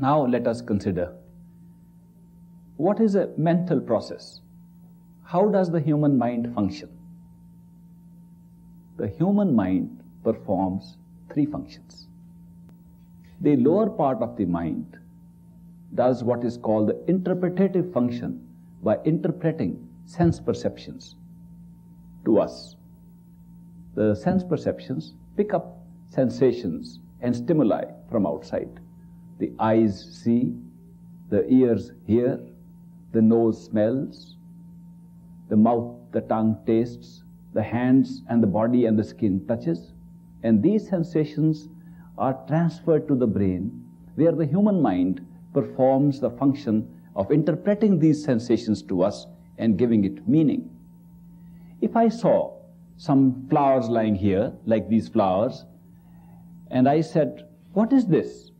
Now let us consider what is a mental process? How does the human mind function? The human mind performs three functions. The lower part of the mind does what is called the interpretative function by interpreting sense perceptions to us. The sense perceptions pick up sensations and stimuli from outside. The eyes see, the ears hear, the nose smells, the mouth, the tongue tastes, the hands and the body and the skin touches, and these sensations are transferred to the brain where the human mind performs the function of interpreting these sensations to us and giving it meaning. If I saw some flowers lying here, like these flowers, and I said, What is this?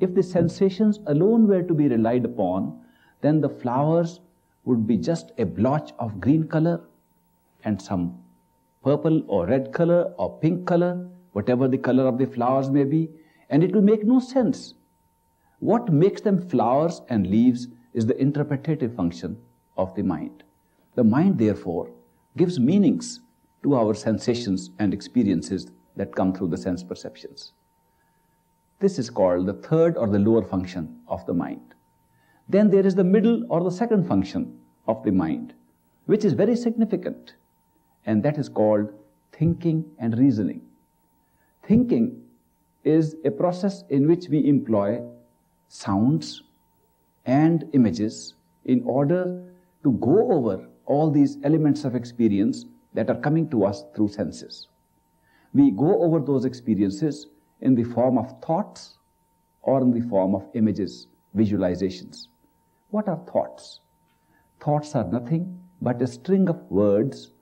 If the sensations alone were to be relied upon, then the flowers would be just a blotch of green color and some purple or red color or pink color, whatever the color of the flowers may be, and it will make no sense. What makes them flowers and leaves is the interpretative function of the mind. The mind, therefore, gives meanings to our sensations and experiences that come through the sense perceptions. This is called the third or the lower function of the mind. Then there is the middle or the second function of the mind, which is very significant, and that is called thinking and reasoning. Thinking is a process in which we employ sounds and images in order to go over all these elements of experience that are coming to us through senses. We go over those experiences in the form of thoughts or in the form of images, visualizations. What are thoughts? Thoughts are nothing but a string of words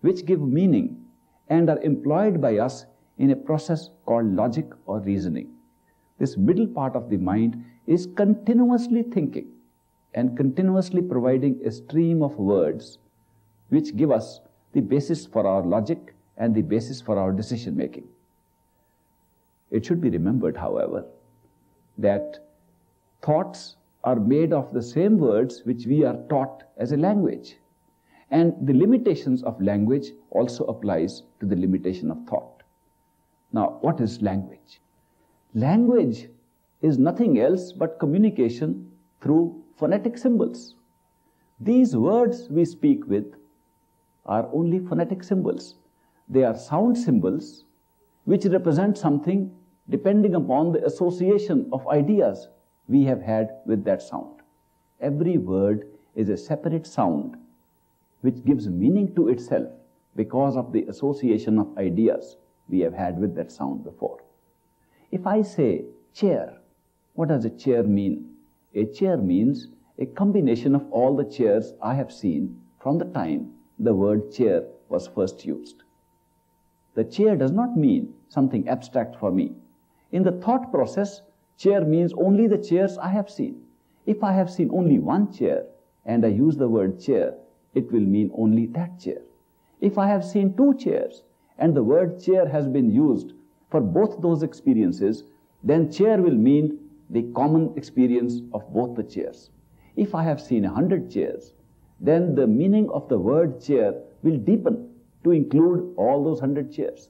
which give meaning and are employed by us in a process called logic or reasoning. This middle part of the mind is continuously thinking and continuously providing a stream of words which give us the basis for our logic and the basis for our decision making. It should be remembered, however, that thoughts are made of the same words which we are taught as a language. And the limitations of language also applies to the limitation of thought. Now, what is language? Language is nothing else but communication through phonetic symbols. These words we speak with are only phonetic symbols. They are sound symbols which represent something depending upon the association of ideas we have had with that sound. Every word is a separate sound which gives meaning to itself because of the association of ideas we have had with that sound before. If I say chair, what does a chair mean? A chair means a combination of all the chairs I have seen from the time the word chair was first used. The chair does not mean something abstract for me. In the thought process, chair means only the chairs I have seen. If I have seen only one chair and I use the word chair, it will mean only that chair. If I have seen two chairs and the word chair has been used for both those experiences, then chair will mean the common experience of both the chairs. If I have seen a hundred chairs, then the meaning of the word chair will deepen to include all those hundred chairs.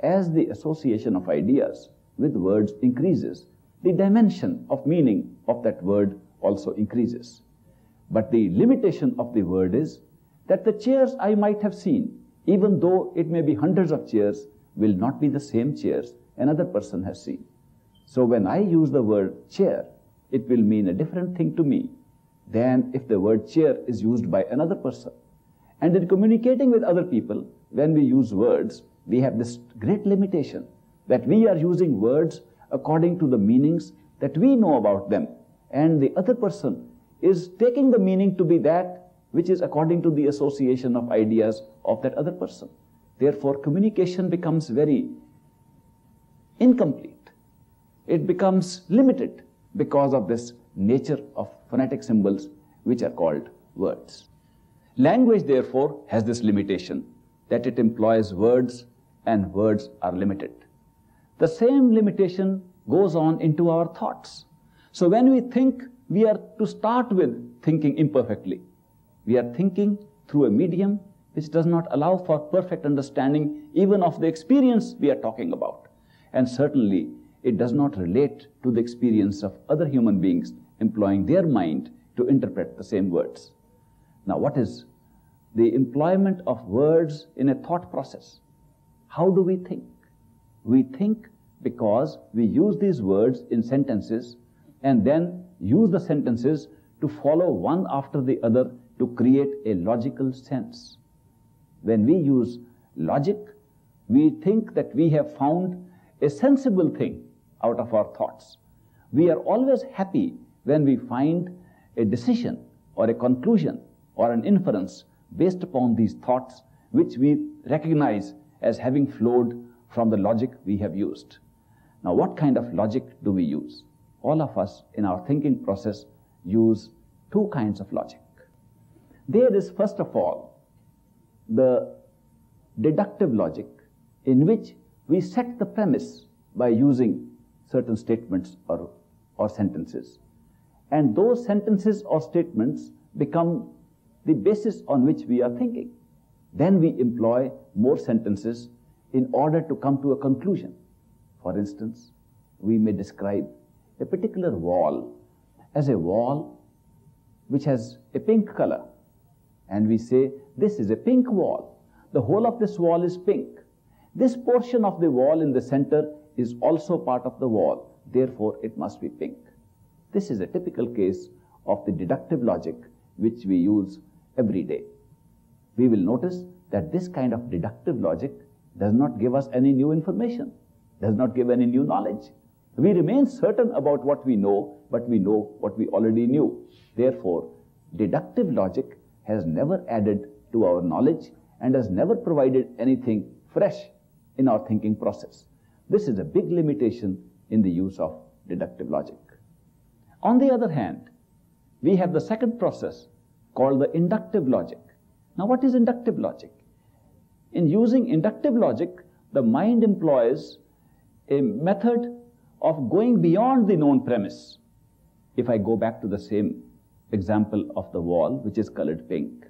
As the association of ideas with words increases, the dimension of meaning of that word also increases. But the limitation of the word is that the chairs I might have seen, even though it may be hundreds of chairs, will not be the same chairs another person has seen. So when I use the word chair, it will mean a different thing to me than if the word chair is used by another person. And in communicating with other people, when we use words, we have this great limitation that we are using words according to the meanings that we know about them. And the other person is taking the meaning to be that which is according to the association of ideas of that other person. Therefore, communication becomes very incomplete. It becomes limited because of this nature of phonetic symbols which are called words. Language, therefore, has this limitation that it employs words and words are limited. The same limitation goes on into our thoughts. So when we think, we are to start with thinking imperfectly. We are thinking through a medium which does not allow for perfect understanding even of the experience we are talking about. And certainly, it does not relate to the experience of other human beings employing their mind to interpret the same words. Now, what is the employment of words in a thought process? How do we think? We think because we use these words in sentences and then use the sentences to follow one after the other to create a logical sense. When we use logic, we think that we have found a sensible thing out of our thoughts. We are always happy when we find a decision or a conclusion or an inference based upon these thoughts which we recognize as having flowed from the logic we have used. Now, what kind of logic do we use? All of us in our thinking process use two kinds of logic. There is, first of all, the deductive logic in which we set the premise by using certain statements or, or sentences. And those sentences or statements become the basis on which we are thinking. Then we employ more sentences in order to come to a conclusion. For instance, we may describe a particular wall as a wall which has a pink color. And we say, this is a pink wall. The whole of this wall is pink. This portion of the wall in the center is also part of the wall. Therefore, it must be pink. This is a typical case of the deductive logic which we use every day. We will notice that this kind of deductive logic does not give us any new information, does not give any new knowledge. We remain certain about what we know, but we know what we already knew. Therefore, deductive logic has never added to our knowledge and has never provided anything fresh in our thinking process. This is a big limitation in the use of deductive logic. On the other hand, we have the second process called the inductive logic. Now, what is inductive logic? In using inductive logic, the mind employs a method of going beyond the known premise. If I go back to the same example of the wall, which is colored pink,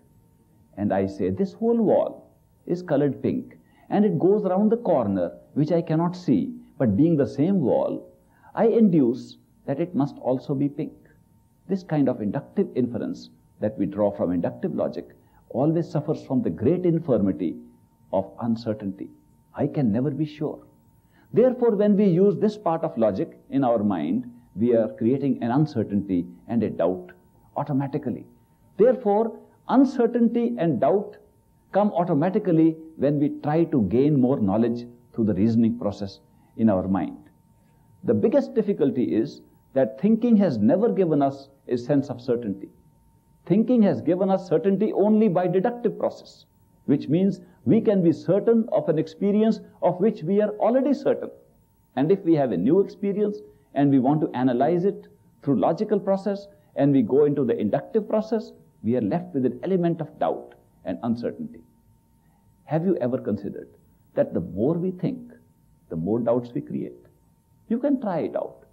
and I say this whole wall is colored pink, and it goes around the corner, which I cannot see, but being the same wall, I induce that it must also be pink. This kind of inductive inference that we draw from inductive logic always suffers from the great infirmity of uncertainty. I can never be sure. Therefore, when we use this part of logic in our mind, we are creating an uncertainty and a doubt automatically. Therefore, uncertainty and doubt come automatically when we try to gain more knowledge through the reasoning process in our mind. The biggest difficulty is that thinking has never given us a sense of certainty. Thinking has given us certainty only by deductive process, which means we can be certain of an experience of which we are already certain. And if we have a new experience and we want to analyze it through logical process and we go into the inductive process, we are left with an element of doubt and uncertainty. Have you ever considered that the more we think, the more doubts we create? You can try it out.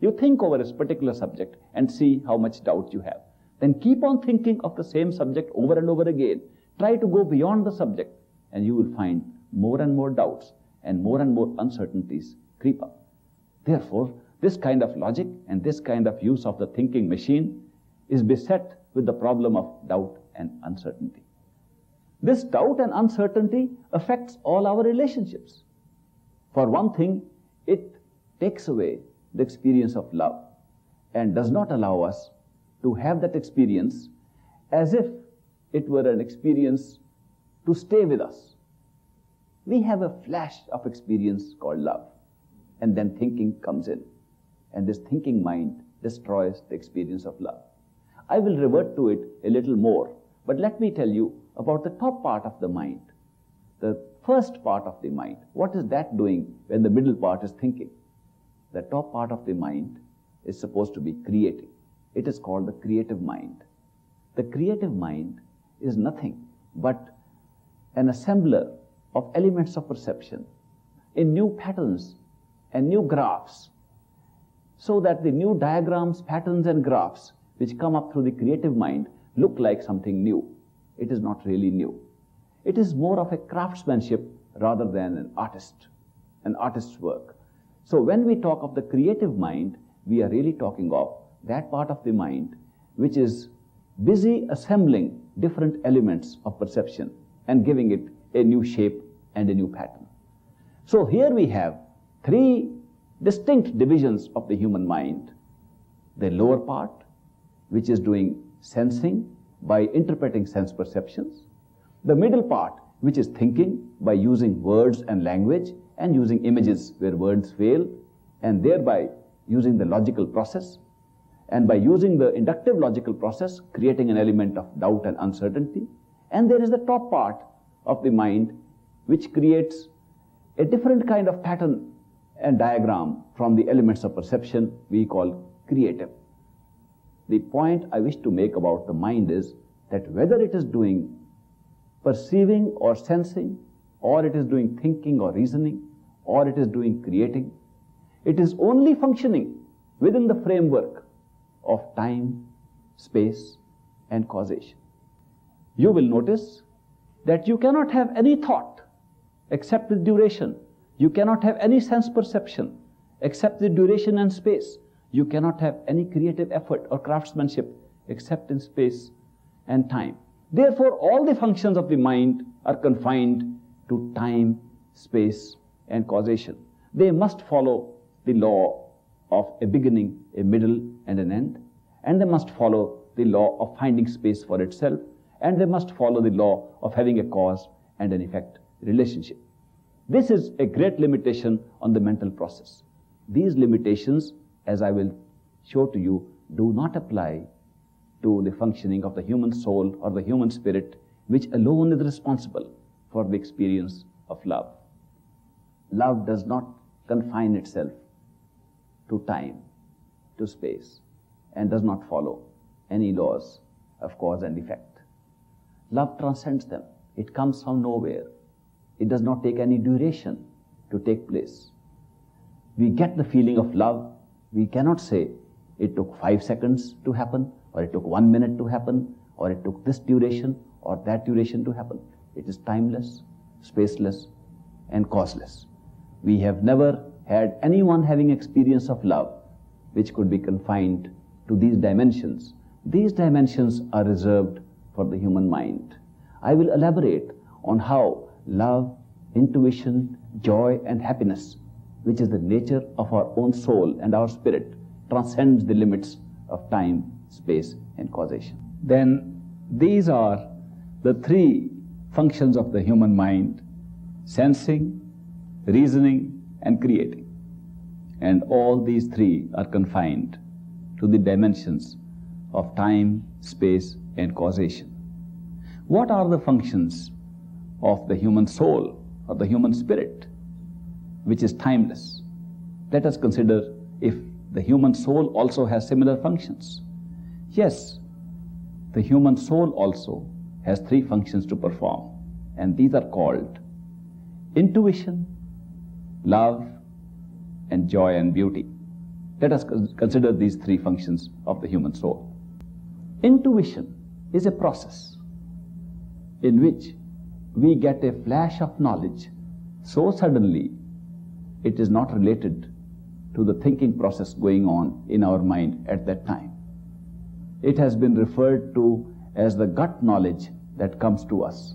You think over a particular subject and see how much doubt you have. Then keep on thinking of the same subject over and over again. Try to go beyond the subject, and you will find more and more doubts and more and more uncertainties creep up. Therefore, this kind of logic and this kind of use of the thinking machine is beset with the problem of doubt and uncertainty. This doubt and uncertainty affects all our relationships. For one thing, it takes away the experience of love and does not allow us to have that experience as if it were an experience to stay with us. We have a flash of experience called love, and then thinking comes in, and this thinking mind destroys the experience of love. I will revert to it a little more, but let me tell you about the top part of the mind, the first part of the mind. What is that doing when the middle part is thinking? The top part of the mind is supposed to be creating. It is called the creative mind. The creative mind is nothing but an assembler of elements of perception in new patterns and new graphs. so that the new diagrams, patterns, and graphs which come up through the creative mind look like something new. It is not really new. It is more of a craftsmanship rather than an artist, an artist's work. So when we talk of the creative mind, we are really talking of that part of the mind which is busy assembling different elements of perception and giving it a new shape and a new pattern. So here we have three distinct divisions of the human mind. The lower part, which is doing sensing by interpreting sense perceptions. The middle part, which is thinking by using words and language and using images where words fail, and thereby using the logical process. And by using the inductive logical process, creating an element of doubt and uncertainty. And there is the top part of the mind, which creates a different kind of pattern and diagram from the elements of perception we call creative. The point I wish to make about the mind is that whether it is doing perceiving or sensing, or it is doing thinking or reasoning, or it is doing creating, it is only functioning within the framework of time, space, and causation. You will notice that you cannot have any thought except with duration. You cannot have any sense perception except the duration and space. You cannot have any creative effort or craftsmanship except in space and time. Therefore, all the functions of the mind are confined to time, space, and causation. They must follow the law of a beginning, a middle, and an end, and they must follow the law of finding space for itself, and they must follow the law of having a cause and an effect relationship. This is a great limitation on the mental process. These limitations, as I will show to you, do not apply to the functioning of the human soul or the human spirit, which alone is responsible for the experience of love. Love does not confine itself to time, to space, and does not follow any laws of cause and effect. Love transcends them. It comes from nowhere. It does not take any duration to take place. We get the feeling of love. We cannot say it took five seconds to happen, or it took one minute to happen, or it took this duration or that duration to happen. It is timeless, spaceless, and causeless. We have never had anyone having experience of love which could be confined to these dimensions. These dimensions are reserved for the human mind. I will elaborate on how love, intuition, joy, and happiness, which is the nature of our own soul and our spirit, transcends the limits of time, space, and causation. Then these are the three functions of the human mind sensing, reasoning, and creating. And all these three are confined to the dimensions of time, space, and causation. What are the functions of the human soul or the human spirit, which is timeless? Let us consider if the human soul also has similar functions. Yes, the human soul also has three functions to perform, and these are called intuition, love, and joy and beauty. Let us consider these three functions of the human soul. Intuition is a process in which we get a flash of knowledge so suddenly it is not related to the thinking process going on in our mind at that time. It has been referred to as the gut knowledge that comes to us.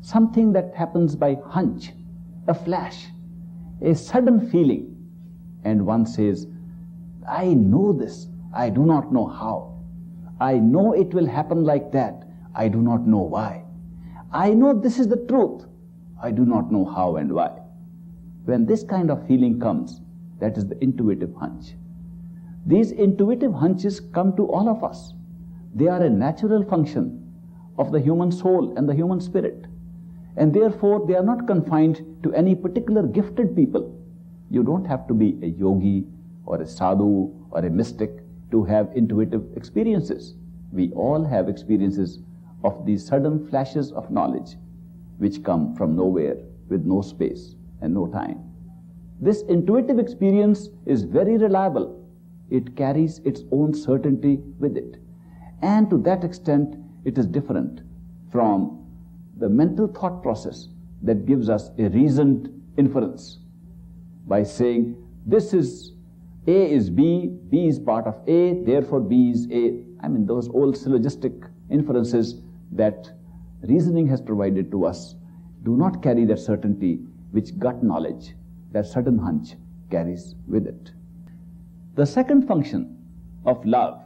Something that happens by hunch, a flash, a sudden feeling. And one says, I know this, I do not know how. I know it will happen like that, I do not know why. I know this is the truth, I do not know how and why. When this kind of feeling comes, that is the intuitive hunch. These intuitive hunches come to all of us. They are a natural function of the human soul and the human spirit. And therefore, they are not confined to any particular gifted people. You don't have to be a yogi or a sadhu or a mystic to have intuitive experiences. We all have experiences of these sudden flashes of knowledge which come from nowhere with no space and no time. This intuitive experience is very reliable it carries its own certainty with it. And to that extent, it is different from the mental thought process that gives us a reasoned inference by saying this is A is B, B is part of A, therefore B is A. I mean, those old syllogistic inferences that reasoning has provided to us do not carry that certainty which gut knowledge, that sudden hunch, carries with it. The second function of love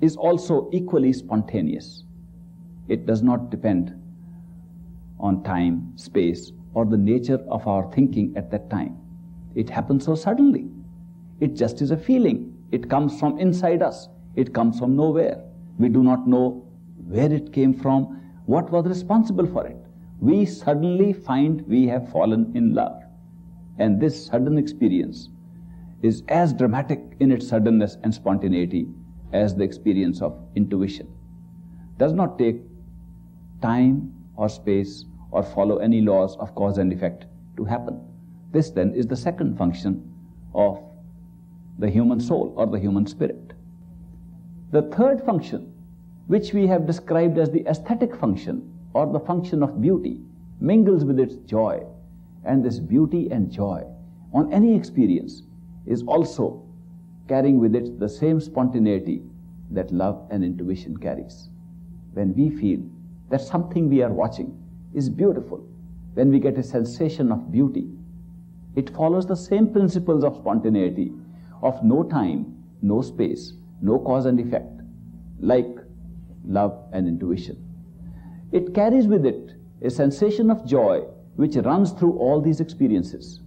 is also equally spontaneous. It does not depend on time, space, or the nature of our thinking at that time. It happens so suddenly. It just is a feeling. It comes from inside us. It comes from nowhere. We do not know where it came from, what was responsible for it. We suddenly find we have fallen in love. And this sudden experience is as dramatic in its suddenness and spontaneity as the experience of intuition. Does not take time or space or follow any laws of cause and effect to happen. This then is the second function of the human soul or the human spirit. The third function, which we have described as the aesthetic function or the function of beauty, mingles with its joy. And this beauty and joy on any experience is also carrying with it the same spontaneity that love and intuition carries. When we feel that something we are watching is beautiful, when we get a sensation of beauty, it follows the same principles of spontaneity, of no time, no space, no cause and effect, like love and intuition. It carries with it a sensation of joy which runs through all these experiences.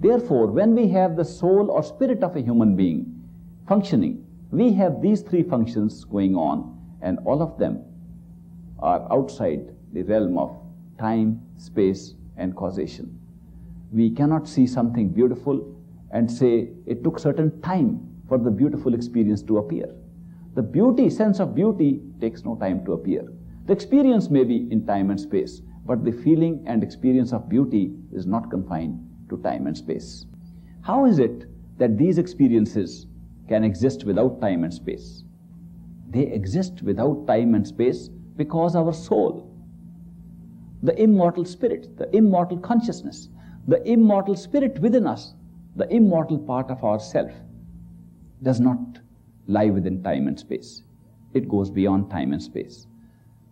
Therefore, when we have the soul or spirit of a human being functioning, we have these three functions going on, and all of them are outside the realm of time, space, and causation. We cannot see something beautiful and say it took certain time for the beautiful experience to appear. The beauty, sense of beauty, takes no time to appear. The experience may be in time and space, but the feeling and experience of beauty is not confined to time and space. How is it that these experiences can exist without time and space? They exist without time and space because our soul, the immortal spirit, the immortal consciousness, the immortal spirit within us, the immortal part of ourself, does not lie within time and space. It goes beyond time and space.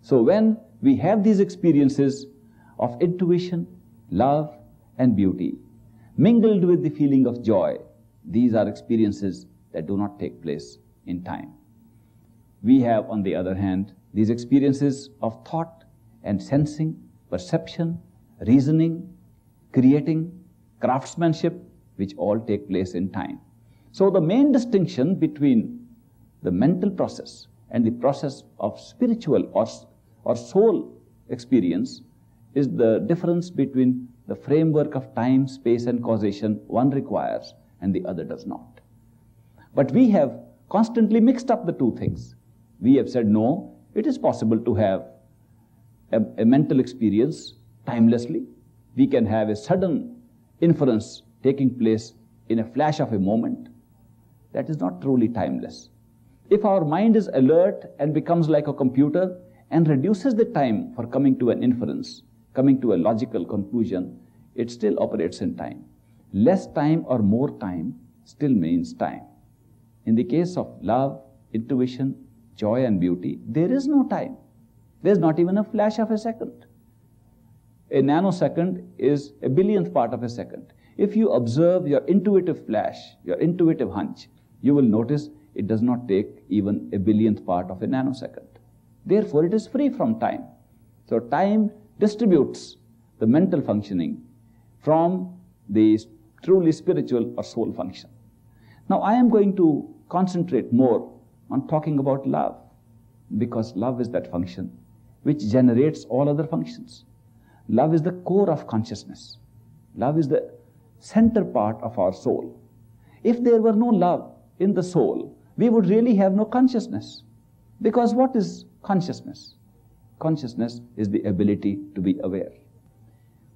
So when we have these experiences of intuition, love, and beauty, mingled with the feeling of joy, these are experiences that do not take place in time. We have, on the other hand, these experiences of thought and sensing, perception, reasoning, creating, craftsmanship, which all take place in time. So the main distinction between the mental process and the process of spiritual or, or soul experience is the difference between the framework of time, space, and causation one requires and the other does not. But we have constantly mixed up the two things. We have said, no, it is possible to have a, a mental experience timelessly. We can have a sudden inference taking place in a flash of a moment. That is not truly timeless. If our mind is alert and becomes like a computer and reduces the time for coming to an inference, coming to a logical conclusion, it still operates in time. Less time or more time still means time. In the case of love, intuition, joy, and beauty, there is no time. There's not even a flash of a second. A nanosecond is a billionth part of a second. If you observe your intuitive flash, your intuitive hunch, you will notice it does not take even a billionth part of a nanosecond. Therefore, it is free from time. So, time distributes the mental functioning from the truly spiritual or soul function. Now, I am going to concentrate more on talking about love because love is that function which generates all other functions. Love is the core of consciousness. Love is the center part of our soul. If there were no love in the soul, we would really have no consciousness. Because what is consciousness? Consciousness is the ability to be aware.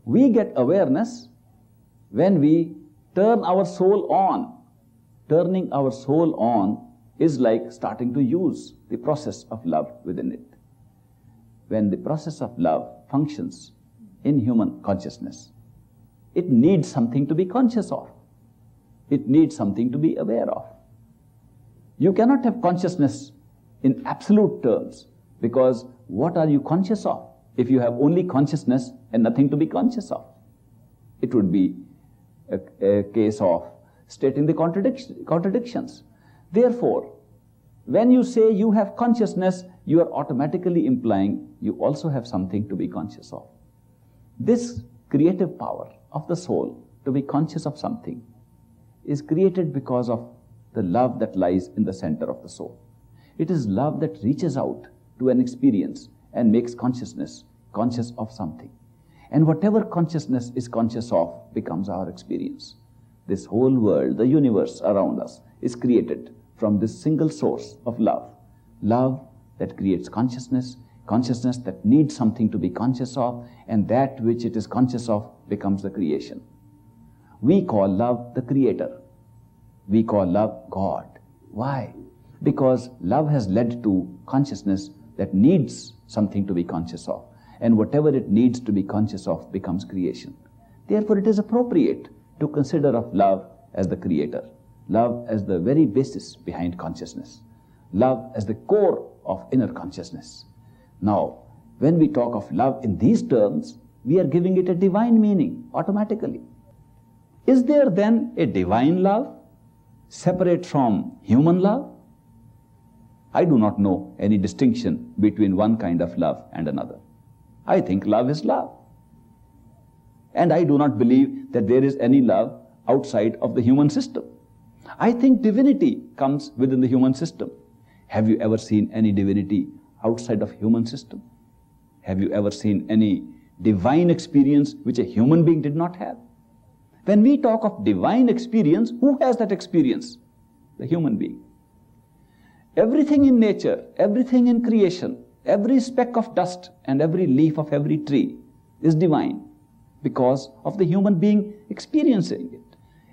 We get awareness when we turn our soul on turning our soul on is like starting to use the process of love within it. When the process of love functions in human consciousness, it needs something to be conscious of. It needs something to be aware of. You cannot have consciousness in absolute terms because what are you conscious of if you have only consciousness and nothing to be conscious of? It would be a, a case of stating the contradic- contradictions. Therefore, when you say you have consciousness, you are automatically implying you also have something to be conscious of. This creative power of the soul to be conscious of something is created because of the love that lies in the center of the soul. It is love that reaches out to an experience and makes consciousness conscious of something. And whatever consciousness is conscious of becomes our experience. This whole world, the universe around us, is created from this single source of love. Love that creates consciousness, consciousness that needs something to be conscious of, and that which it is conscious of becomes the creation. We call love the creator. We call love God. Why? Because love has led to consciousness that needs something to be conscious of. And whatever it needs to be conscious of becomes creation. Therefore, it is appropriate to consider of love as the creator, love as the very basis behind consciousness, love as the core of inner consciousness. Now, when we talk of love in these terms, we are giving it a divine meaning automatically. Is there then a divine love separate from human love? I do not know any distinction between one kind of love and another. I think love is love. And I do not believe that there is any love outside of the human system. I think divinity comes within the human system. Have you ever seen any divinity outside of human system? Have you ever seen any divine experience which a human being did not have? When we talk of divine experience, who has that experience? The human being. Everything in nature, everything in creation, every speck of dust and every leaf of every tree is divine because of the human being experiencing it.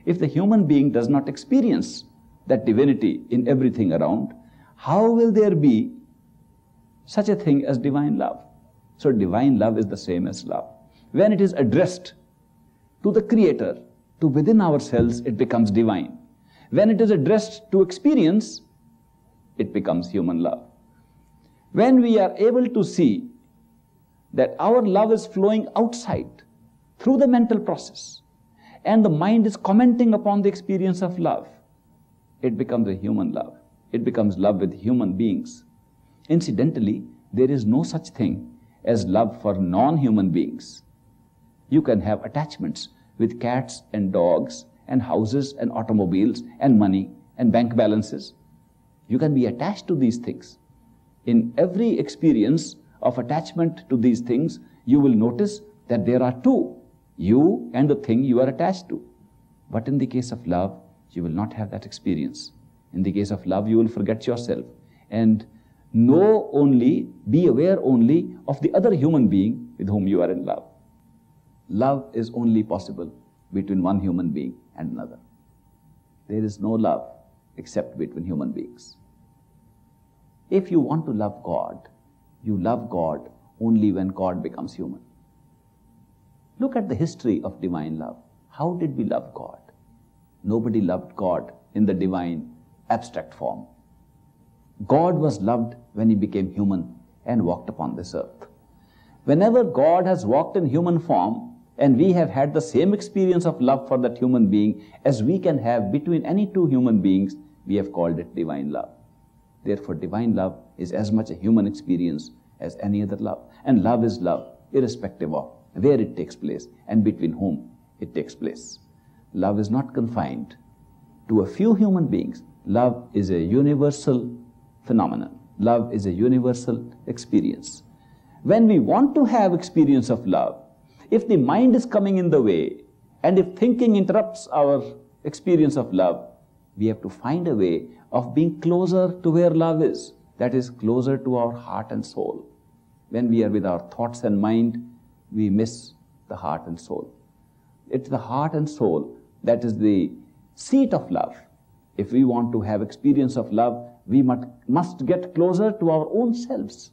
If the human being does not experience that divinity in everything around, how will there be such a thing as divine love? So, divine love is the same as love. When it is addressed to the Creator, to within ourselves, it becomes divine. When it is addressed to experience, it becomes human love. When we are able to see that our love is flowing outside through the mental process and the mind is commenting upon the experience of love, it becomes a human love. It becomes love with human beings. Incidentally, there is no such thing as love for non human beings. You can have attachments with cats and dogs and houses and automobiles and money and bank balances. You can be attached to these things. In every experience of attachment to these things, you will notice that there are two you and the thing you are attached to. But in the case of love, you will not have that experience. In the case of love, you will forget yourself and know only, be aware only of the other human being with whom you are in love. Love is only possible between one human being and another. There is no love except between human beings. If you want to love God, you love God only when God becomes human. Look at the history of divine love. How did we love God? Nobody loved God in the divine abstract form. God was loved when he became human and walked upon this earth. Whenever God has walked in human form and we have had the same experience of love for that human being as we can have between any two human beings, we have called it divine love. Therefore, divine love is as much a human experience as any other love. And love is love, irrespective of where it takes place and between whom it takes place. Love is not confined to a few human beings. Love is a universal phenomenon. Love is a universal experience. When we want to have experience of love, if the mind is coming in the way and if thinking interrupts our experience of love, we have to find a way of being closer to where love is, that is, closer to our heart and soul. When we are with our thoughts and mind, we miss the heart and soul. It's the heart and soul that is the seat of love. If we want to have experience of love, we must must get closer to our own selves.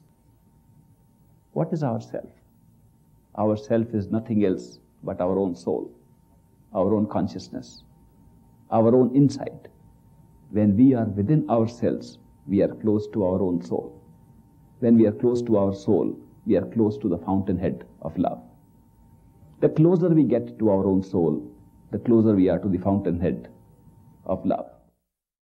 What is our self? Our self is nothing else but our own soul, our own consciousness, our own insight. When we are within ourselves, we are close to our own soul. When we are close to our soul, we are close to the fountainhead of love. The closer we get to our own soul, the closer we are to the fountainhead of love.